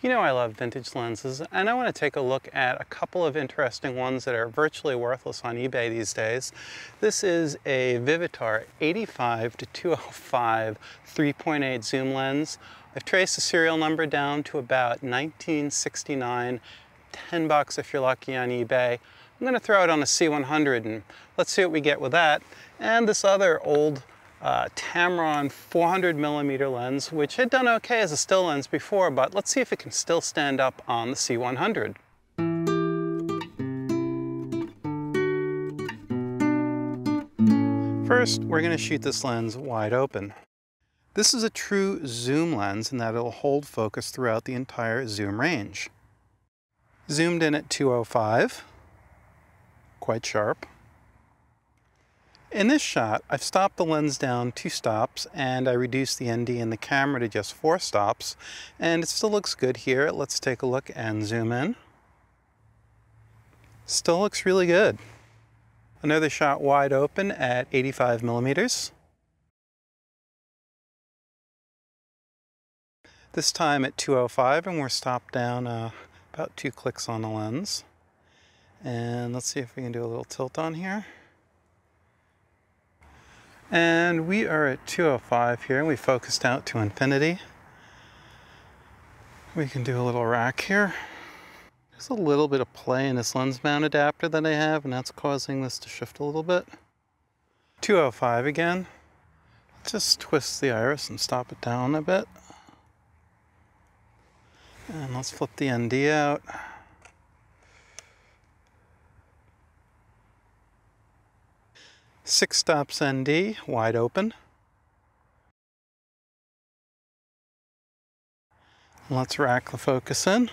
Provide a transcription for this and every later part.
You know I love vintage lenses, and I want to take a look at a couple of interesting ones that are virtually worthless on eBay these days. This is a Vivitar 85 to 205 3.8 zoom lens. I've traced the serial number down to about 1969, 10 bucks if you're lucky on eBay. I'm going to throw it on a C100 and let's see what we get with that. And this other old uh, Tamron 400 millimeter lens, which had done okay as a still lens before, but let's see if it can still stand up on the C100. First, we're going to shoot this lens wide open. This is a true zoom lens in that it'll hold focus throughout the entire zoom range. Zoomed in at 205, quite sharp. In this shot, I've stopped the lens down two stops and I reduced the ND in the camera to just four stops and it still looks good here. Let's take a look and zoom in. Still looks really good. Another shot wide open at 85 millimeters. This time at 205 and we're stopped down uh, about two clicks on the lens. And let's see if we can do a little tilt on here. And we are at 205 here. And we focused out to infinity. We can do a little rack here. There's a little bit of play in this lens mount adapter that I have, and that's causing this to shift a little bit. 205 again. Just twist the iris and stop it down a bit. And let's flip the ND out. Six stops ND, wide open. Let's rack the focus in.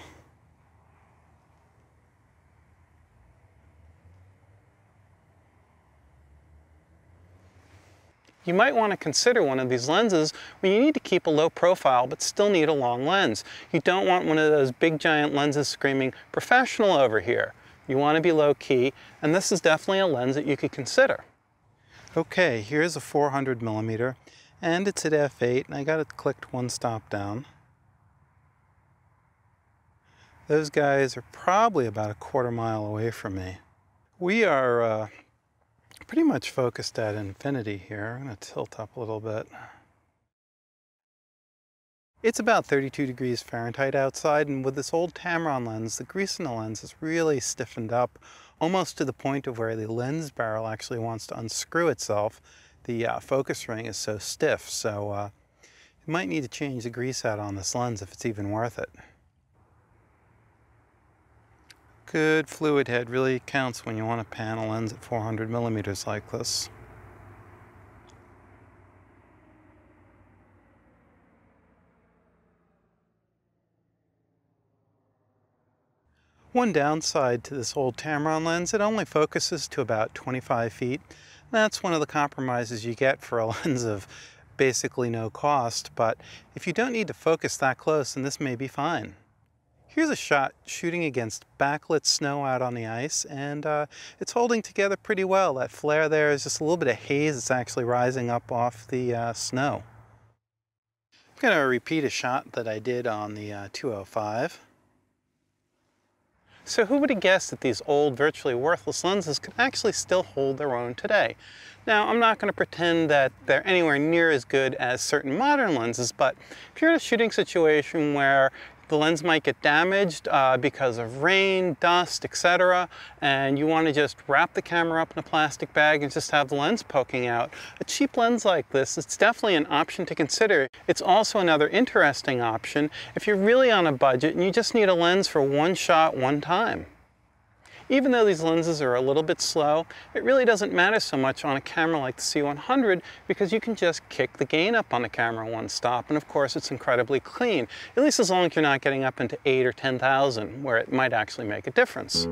You might want to consider one of these lenses when you need to keep a low profile but still need a long lens. You don't want one of those big giant lenses screaming professional over here. You want to be low key and this is definitely a lens that you could consider. Okay, here's a 400 millimeter, and it's at f8, and I got it clicked one stop down. Those guys are probably about a quarter mile away from me. We are uh, pretty much focused at infinity here. I'm to tilt up a little bit. It's about 32 degrees Fahrenheit outside, and with this old Tamron lens, the grease in the lens is really stiffened up almost to the point of where the lens barrel actually wants to unscrew itself. The uh, focus ring is so stiff, so uh, you might need to change the grease out on this lens if it's even worth it. Good fluid head really counts when you want to pan a lens at 400 millimeters like this. One downside to this old Tamron lens, it only focuses to about 25 feet. That's one of the compromises you get for a lens of basically no cost, but if you don't need to focus that close, then this may be fine. Here's a shot shooting against backlit snow out on the ice, and uh, it's holding together pretty well. That flare there is just a little bit of haze that's actually rising up off the uh, snow. I'm going to repeat a shot that I did on the uh, 205. So who would have guessed that these old, virtually worthless lenses could actually still hold their own today? Now, I'm not going to pretend that they're anywhere near as good as certain modern lenses, but if you're in a shooting situation where the lens might get damaged uh, because of rain, dust, etc. And you want to just wrap the camera up in a plastic bag and just have the lens poking out. A cheap lens like this, it's definitely an option to consider. It's also another interesting option if you're really on a budget and you just need a lens for one shot, one time. Even though these lenses are a little bit slow, it really doesn't matter so much on a camera like the C100 because you can just kick the gain up on the camera one stop and of course it's incredibly clean, at least as long as you're not getting up into 8 or 10,000 where it might actually make a difference.